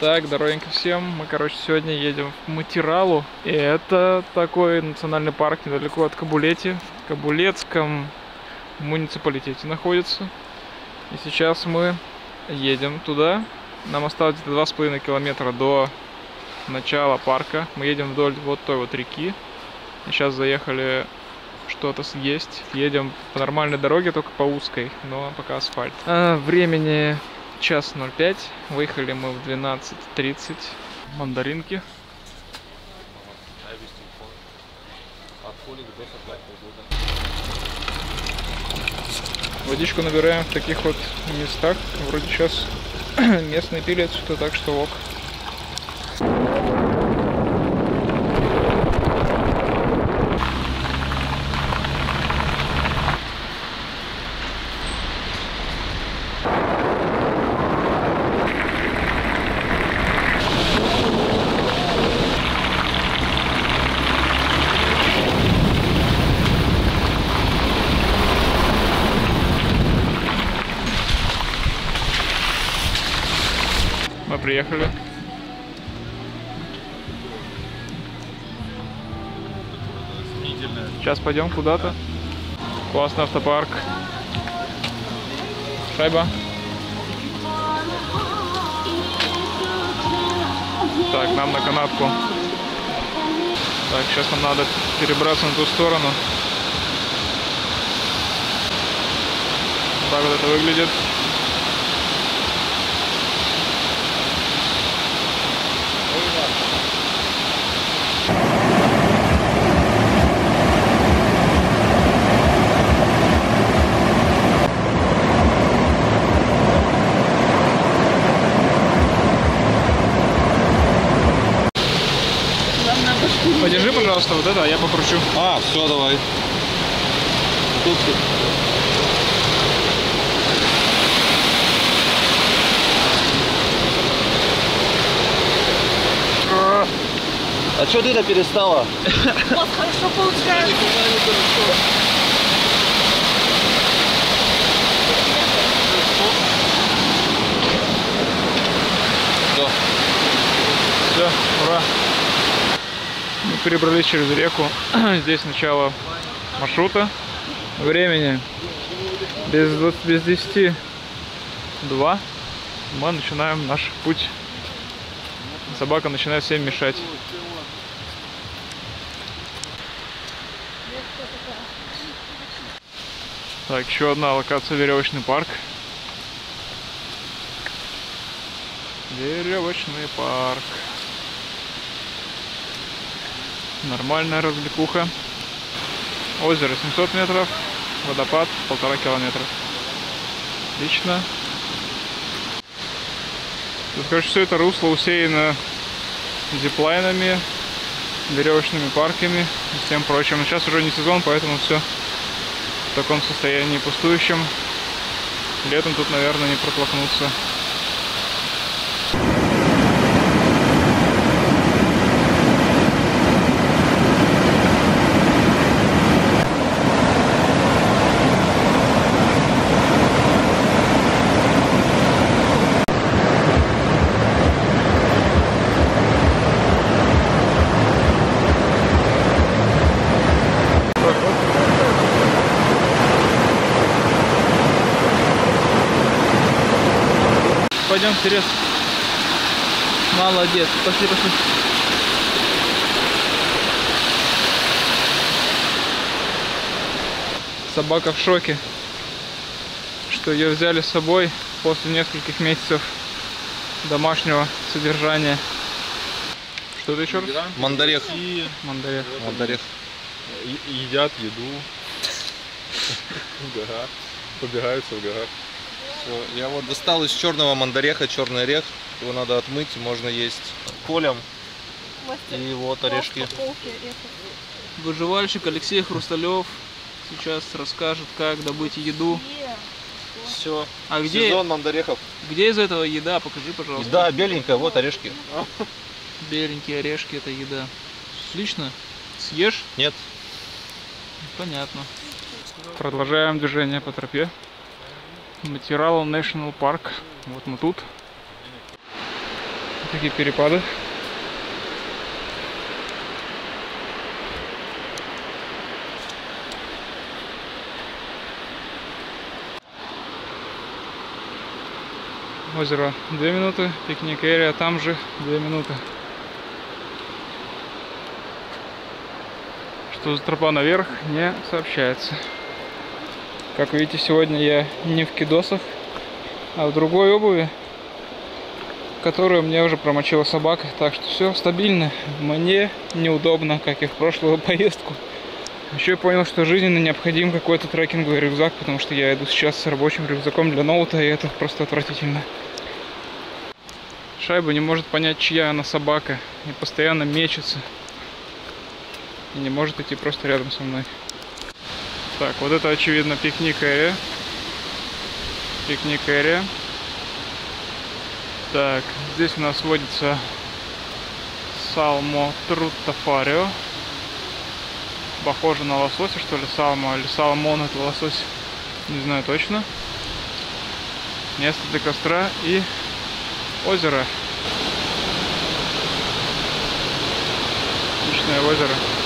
Так, дорогенько всем. Мы, короче, сегодня едем в Матиралу. И это такой национальный парк недалеко от Кабулети. В Кабулетском муниципалитете находится. И сейчас мы едем туда. Нам осталось два с половиной километра до начала парка. Мы едем вдоль вот той вот реки. И сейчас заехали что-то съесть. Едем по нормальной дороге, только по узкой, но пока асфальт. А, времени час 05. Выехали мы в 12.30. Мандаринки. Водичку набираем в таких вот местах. Вроде сейчас местные пили отсюда, так что ок. Приехали. Сейчас пойдем куда-то. Классный автопарк. Шайба. Так, нам на канатку. Так, сейчас нам надо перебраться на ту сторону. Так вот это выглядит. Подержи, пожалуйста, вот это, а я покручу. А, все, давай. Тут А что ты-то перестала? У вас хорошо получается. Все. Все, ура. Перебрались через реку. Здесь начало маршрута. Времени без, 20 без 10 2. Мы начинаем наш путь. Собака начинает всем мешать. Так, еще одна локация веревочный парк. Веревочный парк. Нормальная развлекуха. Озеро 700 метров, водопад полтора километра. Отлично. Тут, короче, все это русло усеяно зиплайнами, веревочными парками и всем прочим. Но сейчас уже не сезон, поэтому все в таком состоянии пустующем. Летом тут, наверное, не протолкнуться. Пойдем вперед. Молодец. Пошли, пошли. Собака в шоке, что ее взяли с собой после нескольких месяцев домашнего содержания. Что это еще раз? Мандарех. И Мандарин. Мандарех. е- едят еду в горах, побегаются в горах. Всё, Я вот достал из черного мандареха черный орех. Его надо отмыть, можно есть колем. И вот орешки. Выживальщик Алексей Хрусталев сейчас расскажет, как добыть еду. Все. А где, Сезон мандарехов. где из этого еда? Покажи, пожалуйста. Да, беленькая, вот орешки. Беленькие орешки это еда. Отлично. Съешь? Нет. Понятно. Продолжаем движение по тропе. Материал National Park. Вот мы тут. такие перепады. Озеро 2 минуты, пикник эрия там же 2 минуты. Что за тропа наверх, не сообщается. Как видите, сегодня я не в кидосах, а в другой обуви, которую мне уже промочила собака. Так что все стабильно. Мне неудобно, как и в прошлую поездку. Еще я понял, что жизненно необходим какой-то трекинговый рюкзак, потому что я иду сейчас с рабочим рюкзаком для ноута, и это просто отвратительно. Шайба не может понять, чья она собака, и постоянно мечется. И не может идти просто рядом со мной. Так, вот это очевидно пикник эрия. Пикник эрия. Так, здесь у нас водится салмо трутафарио. Похоже на лосося, что ли, салмо или салмон это лосось. Не знаю точно. Место для костра и озеро. Отличное озеро.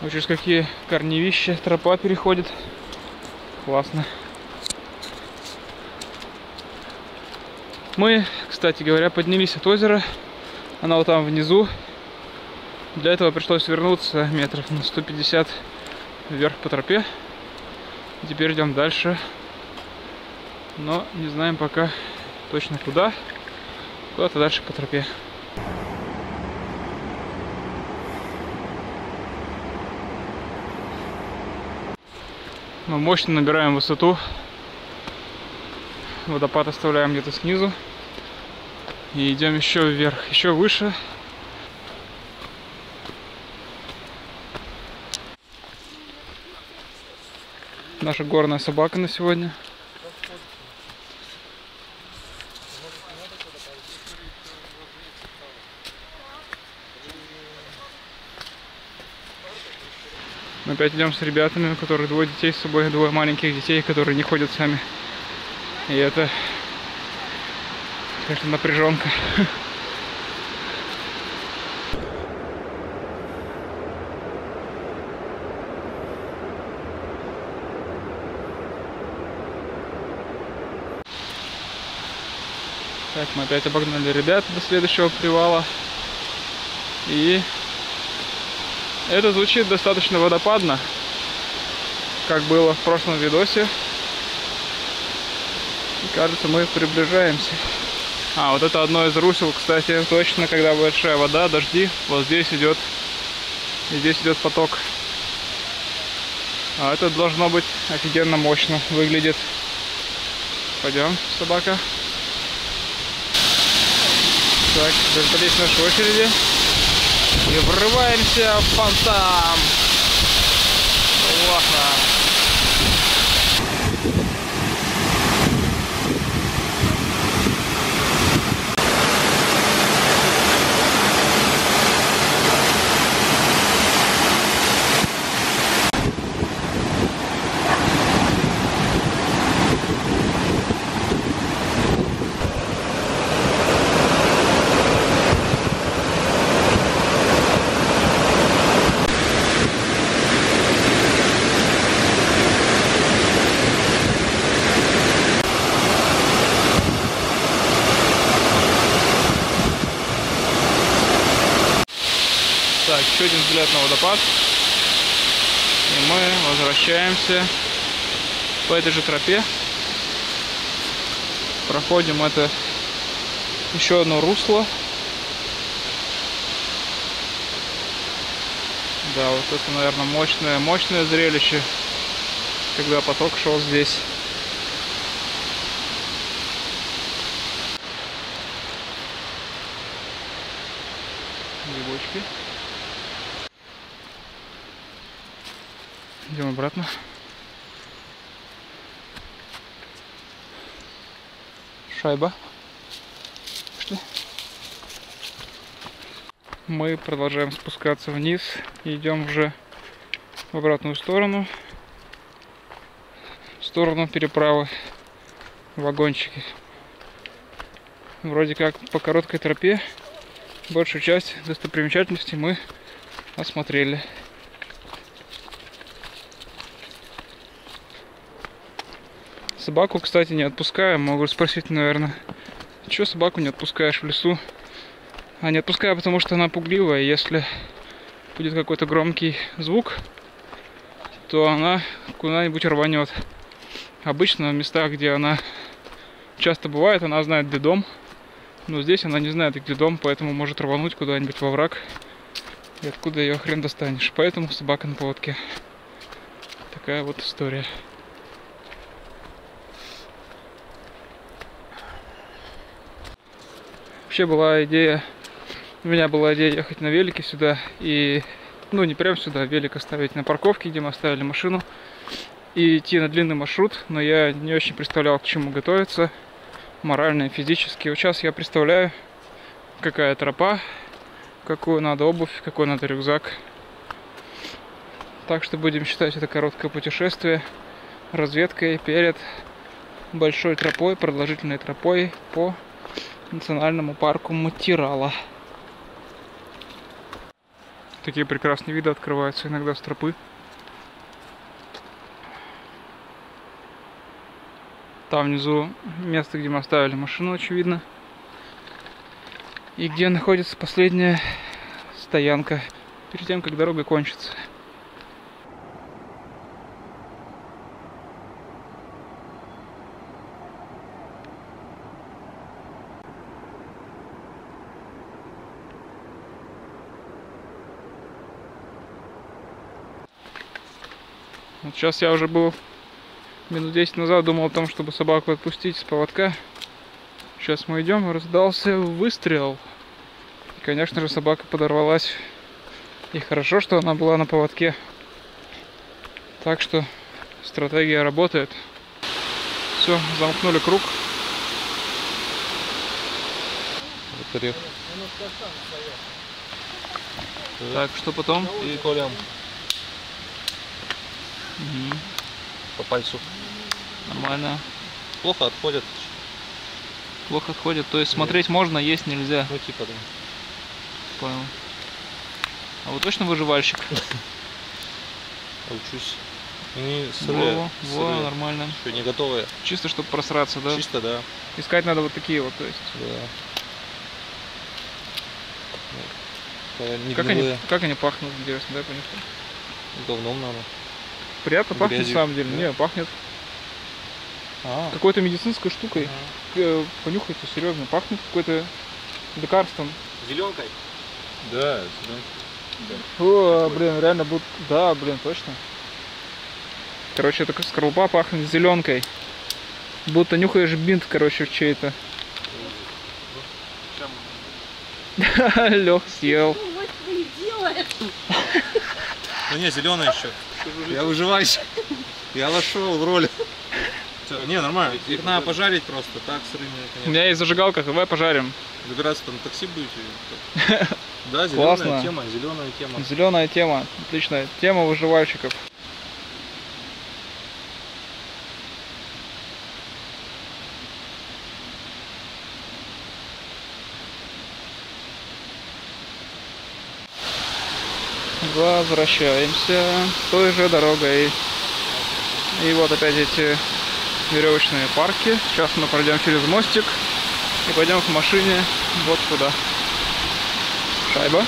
Вот через какие корневища тропа переходит. Классно. Мы, кстати говоря, поднялись от озера. Она вот там внизу. Для этого пришлось вернуться метров на 150 вверх по тропе. Теперь идем дальше. Но не знаем пока точно куда. Куда-то дальше по тропе. Мы мощно набираем высоту. Водопад оставляем где-то снизу. И идем еще вверх, еще выше. Наша горная собака на сегодня. Опять идем с ребятами, у которых двое детей с собой, двое маленьких детей, которые не ходят сами. И это, конечно, напряженка. Так, мы опять обогнали ребят до следующего привала. И это звучит достаточно водопадно, как было в прошлом видосе. Кажется, мы приближаемся. А, вот это одно из русел, кстати, точно, когда большая вода, дожди, вот здесь идет, и здесь идет поток. А это должно быть офигенно мощно выглядит. Пойдем, собака. Так, дождались нашей очереди. И врываемся в фонтан. Классно. Так, еще один взгляд на водопад. И мы возвращаемся по этой же тропе. Проходим это еще одно русло. Да, вот это, наверное, мощное, мощное зрелище, когда поток шел здесь. Грибочки. Идем обратно. Шайба. Пошли. Мы продолжаем спускаться вниз идем уже в обратную сторону. В сторону переправы вагончики. Вроде как по короткой тропе большую часть достопримечательностей мы осмотрели. Собаку, кстати, не отпускаем. Могу спросить, наверное, чего собаку не отпускаешь в лесу? А не отпускаю, потому что она пугливая. Если будет какой-то громкий звук, то она куда-нибудь рванет. Обычно в местах, где она часто бывает, она знает, где дом. Но здесь она не знает, где дом, поэтому может рвануть куда-нибудь во враг. И откуда ее хрен достанешь. Поэтому собака на поводке. Такая вот история. Вообще была идея, у меня была идея ехать на велике сюда и, ну не прям сюда, велик оставить на парковке, где мы оставили машину и идти на длинный маршрут, но я не очень представлял, к чему готовиться, морально и физически. Вот сейчас я представляю, какая тропа, какую надо обувь, какой надо рюкзак. Так что будем считать это короткое путешествие разведкой перед большой тропой, продолжительной тропой по национальному парку Матирала. Такие прекрасные виды открываются иногда с тропы. Там внизу место, где мы оставили машину, очевидно. И где находится последняя стоянка перед тем, как дорога кончится. Вот сейчас я уже был минут 10 назад думал о том, чтобы собаку отпустить с поводка. Сейчас мы идем, раздался выстрел. И, конечно же, собака подорвалась. И хорошо, что она была на поводке. Так что стратегия работает. Все, замкнули круг. Так, что потом? И колям Мгм, по пальцу. Нормально. Плохо отходят. Плохо отходит. То есть смотреть можно, есть нельзя. Ну типа да. Понял. А вы точно выживальщик? Учусь. Они сырые. Во, во, сырые. нормально. Еще не готовые. Чисто, чтобы просраться, да? Чисто, да. Искать надо вот такие вот, то есть. Да. Не Как они, как они пахнут, интересно, да, понюхать? Говном надо. Приятно пахнет, Грязью, на самом деле. да. Не, пахнет А, какой-то медицинской штукой. Э, Понюхайте, серьезно, пахнет какой-то лекарством. Зеленкой. Да, О, блин, реально будет. Да, блин, точно. Короче, это как скорлупа пахнет зеленкой. Будто нюхаешь бинт, короче, в чей-то. Лех съел. Ну не, зеленый еще. Я выживаюсь. Я вошел в роль. Всё, Не, нормально. Их надо пожарить просто. Так сырыми, У конечно. меня есть зажигалка, давай пожарим. Добираться там на такси будете? Да, зеленая Классно. тема, зеленая тема. Зеленая тема. Отличная тема выживальщиков. Возвращаемся той же дорогой. И вот опять эти веревочные парки. Сейчас мы пройдем через мостик и пойдем к машине вот туда. Шайба.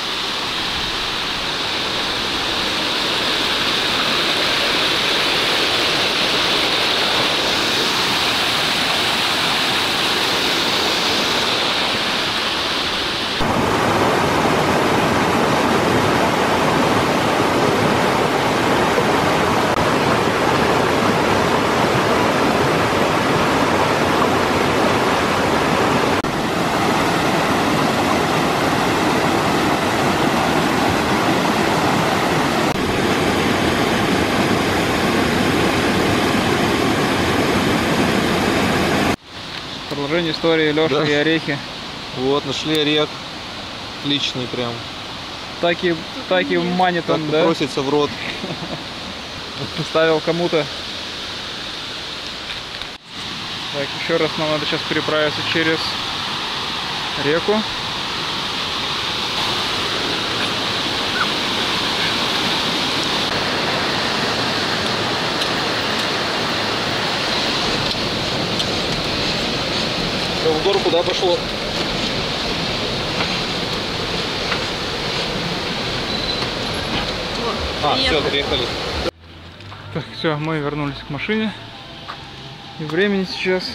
Сегодня истории Лёши Да. и Орехи. Вот, нашли орех. Отличный прям. Так и, так и манит Так он, да? просится в рот. Ставил кому-то. Так, еще раз нам надо сейчас переправиться через реку. В гору куда пошло? А, все, приехали. Так, все, мы вернулись к машине. И времени сейчас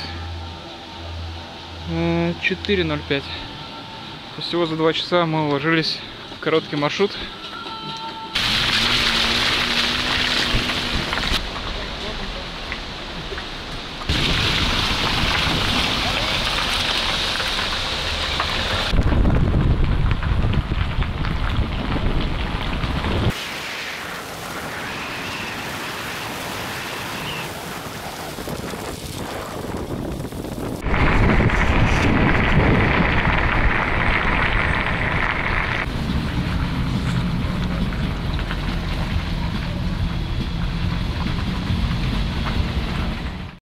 э, 4.05. То есть Всего за два часа мы уложились в короткий маршрут